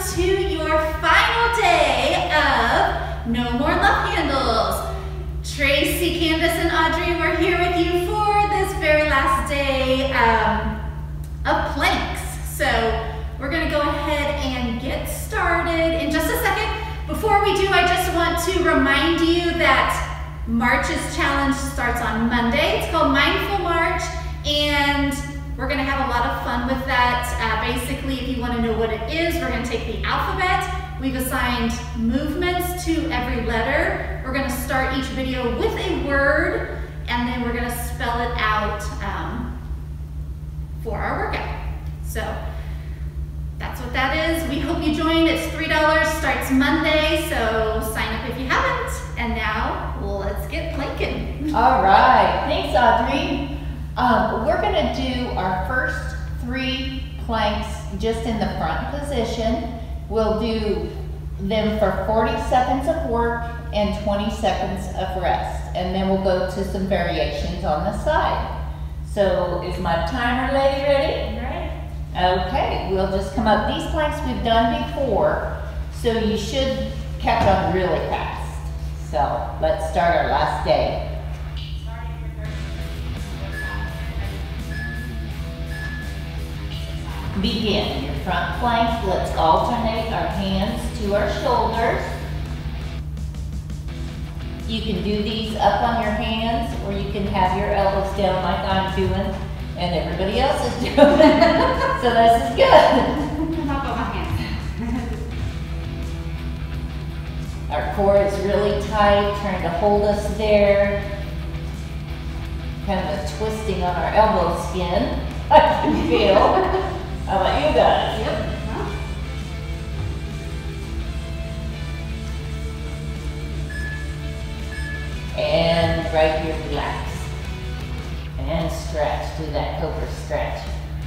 to your final day of No More Love Handles. Tracy, Candace, and Audrey, we're here with you for this very last day um, of planks. So we're gonna go ahead and get started in just a second. Before we do, I just want to remind you that March's challenge starts on Monday. It's called Mindful March, and we're gonna have a lot of fun with that. Uh, basically, if you wanna know what it is, we're gonna take the alphabet. We've assigned movements to every letter. We're gonna start each video with a word, and then we're gonna spell it out um, for our workout. So that's what that is. We hope you join. It's $3, starts Monday, so sign up if you haven't. And now, let's get planking. All right, thanks Audrey. Um, we're gonna do our first three planks just in the front position. We'll do them for 40 seconds of work and 20 seconds of rest. And then we'll go to some variations on the side. So is my timer lady ready? Right. Okay, we'll just come up. These planks we've done before, so you should catch on really fast. So let's start our last day. Begin your front plank. Let's alternate our hands to our shoulders. You can do these up on your hands or you can have your elbows down like I'm doing and everybody else is doing. so this is good. Come up on my hands. Our core is really tight, trying to hold us there. Kind of a twisting on our elbow skin. I can feel. How about you guys? Yep. And right here, relax. And stretch, do that cobra stretch.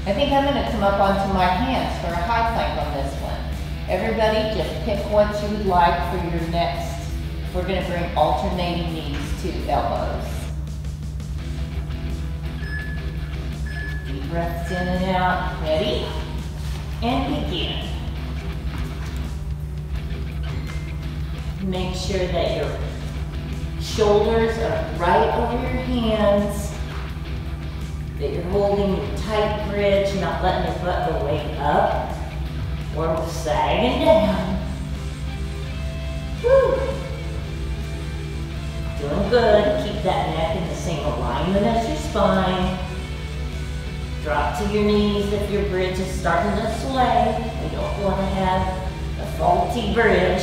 I think I'm gonna come up onto my hands for a high plank on this one. Everybody just pick what you would like for your next. We're gonna bring alternating knees to elbows. Breaths in and out. Ready? And begin. Make sure that your shoulders are right over your hands. That you're holding your tight bridge, not letting your butt go way up or sagging down. Woo. Doing good. Keep that neck in the same alignment as your spine. Drop to your knees if your bridge is starting to sway. We don't want to have a faulty bridge.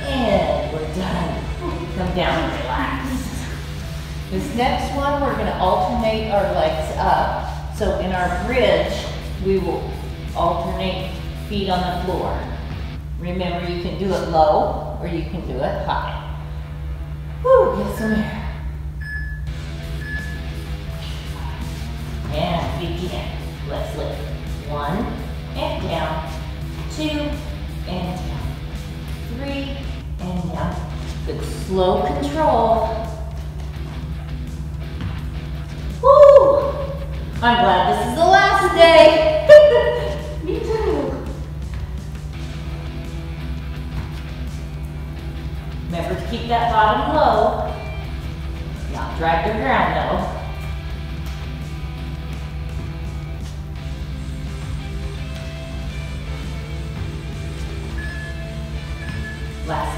And we're done. Come down and relax. This next one, we're gonna alternate our legs up. So in our bridge, we will alternate feet on the floor. Remember, you can do it low or you can do it high. Whew, get some air. Let's lift. One, and down. Two, and down. Three, and down. Good slow control. Woo! I'm glad this is the last day. Me too. Remember to keep that bottom low. Not drag the ground though.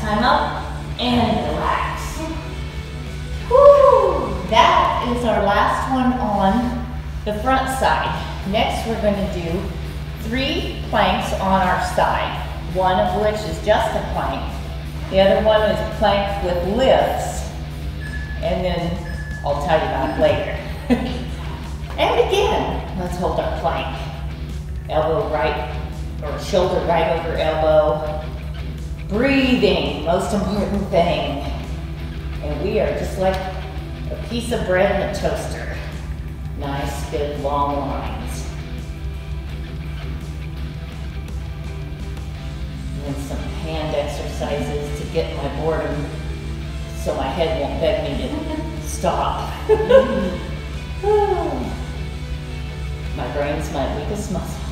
Time up and relax. Woo! That is our last one on the front side. Next we're going to do three planks on our side. One of which is just a plank. The other one is a plank with lifts. And then I'll tell you about it later. and again, let's hold our plank. Elbow right, or shoulder right over elbow. Breathing, most important thing. And we are just like a piece of bread in a toaster. Nice, good, long lines. And then some hand exercises to get my boredom so my head won't beg me to stop. my brain's my weakest muscle.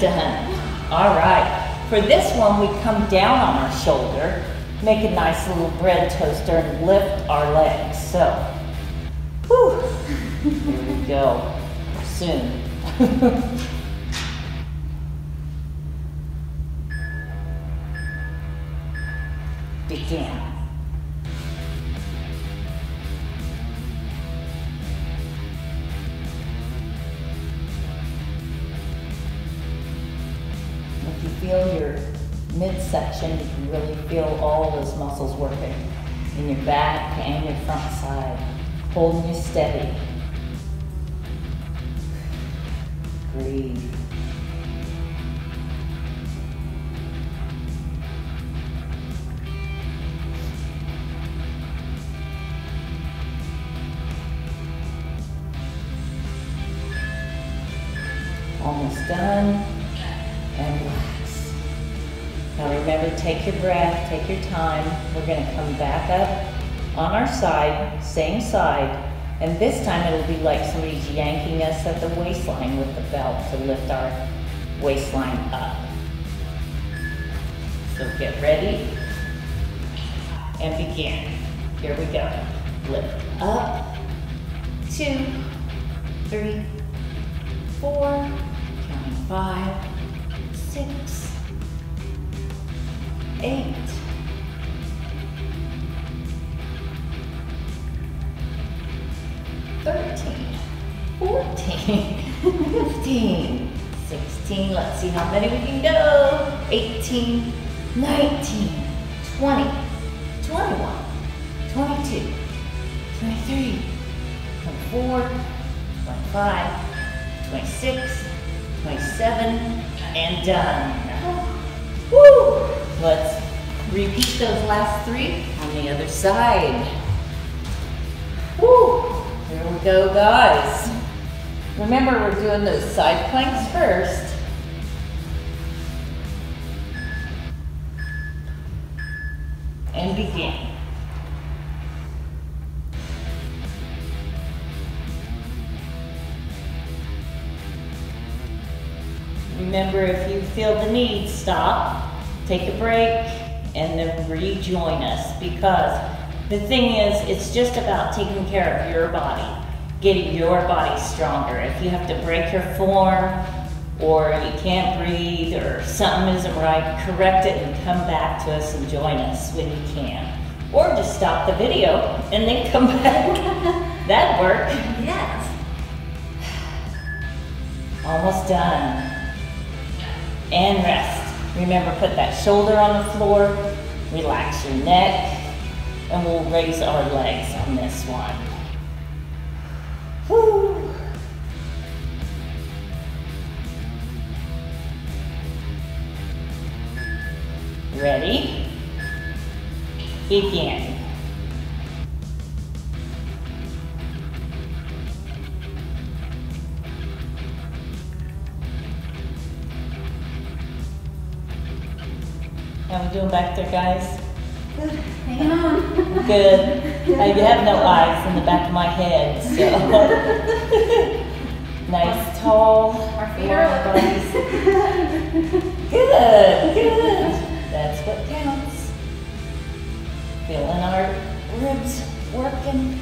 Done. All right. For this one, we come down on our shoulder, make a nice little bread toaster and lift our legs. So, whew, here we go. Soon. Begin. Midsection, you can really feel all those muscles working in your back and your front side, holding you steady. Breathe. Almost done. Now remember, take your breath, take your time. We're gonna come back up on our side, same side, and this time it'll be like somebody's yanking us at the waistline with the belt to lift our waistline up. So get ready and begin. Here we go. Lift up, two, three, four, five, six, eight, thirteen, fourteen, fifteen, sixteen. Let's see how many we can go. Eighteen, nineteen, twenty, twenty-one, twenty-two, twenty-three, twenty-four, twenty-five, twenty-six, twenty-seven, and done. Woo! Let's repeat those last three on the other side. Woo! Here we go, guys. Remember, we're doing those side planks first. And begin. Remember, if you feel the need, stop, take a break, and then rejoin us because the thing is, it's just about taking care of your body, getting your body stronger. If you have to break your form, or you can't breathe, or something isn't right, correct it and come back to us and join us when you can. Or just stop the video and then come back. That'd work. Yes. Almost done. And rest. Remember, put that shoulder on the floor, relax your neck, and we'll raise our legs on this one. Whew. Ready? Begin. How we doing back there, guys? Good. Hang on. Good. I have no eyes in the back of my head, so. nice, tall, Our feet are long up. bodies. Good, good. That's what counts. Feeling our ribs working.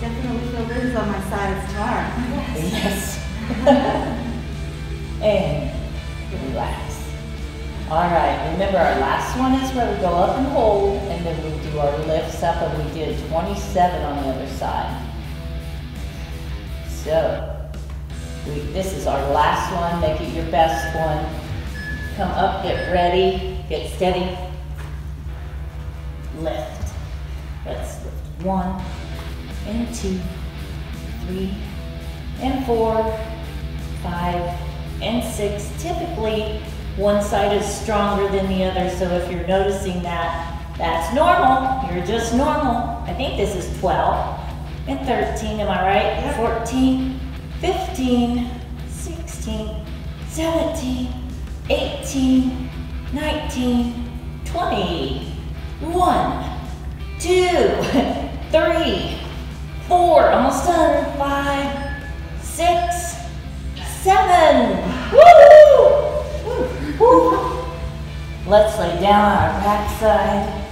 Definitely feel is on my side. It's hard. Yes. and relax. All right, remember our last one is where we go up and hold, and then we do our lifts up, and we did 27 on the other side. So, we, this is our last one, make it your best one. Come up, get ready, get steady. Lift. Let's lift one, and two, three, and four, six. Typically, one side is stronger than the other, so if you're noticing that, that's normal. You're just normal. I think this is 12 and 13, am I right? Yep. 14, 15, 16, 17, 18, 19, 20, 1. Down on our backside,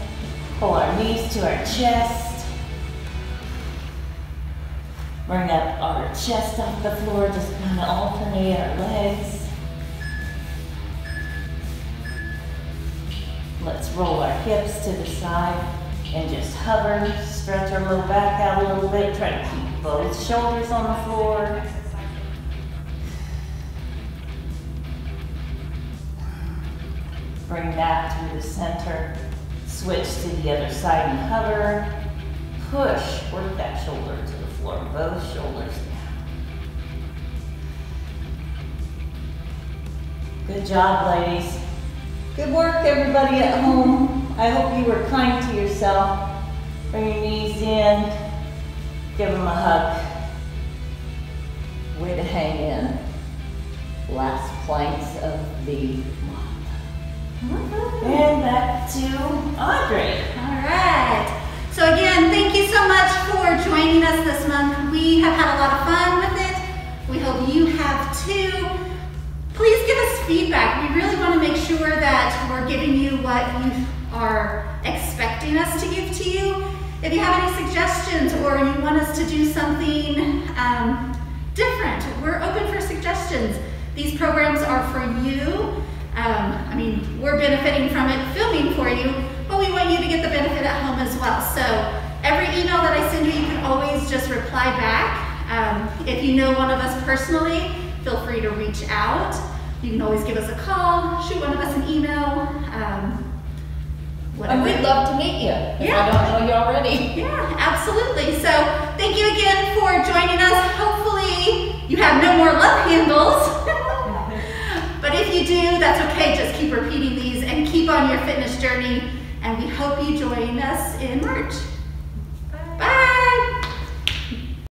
pull our knees to our chest. Bring up our chest off the floor, just kind of alternate our legs. Let's roll our hips to the side and just hover, stretch our low back out a little bit, try to keep both shoulders on the floor. Bring back to the center, switch to the other side and hover. Push, work that shoulder to the floor, both shoulders down. Good job, ladies. Good work, everybody at home. I hope you were kind to yourself. Bring your knees in, give them a hug. Way to hang in. Last planks of the to Audrey. All right. So again, thank you so much for joining us this month. We have had a lot of fun with it. We hope you have too. Please give us feedback. We really want to make sure that we're giving you what you are expecting us to give to you. If you have any suggestions or you want us to do something um, different, we're open for suggestions. These programs are for you. Um, I mean, we're benefiting from it filming for you, but we want you to get the benefit at home as well. So every email that I send you, you can always just reply back. Um, if you know one of us personally, feel free to reach out. You can always give us a call, shoot one of us an email. Um, And we'd love to meet you, if I don't know you already. yeah, absolutely. So thank you again for joining us. Hopefully you have no more love handles. you do, that's okay. Just keep repeating these and keep on your fitness journey. And we hope you join us in March.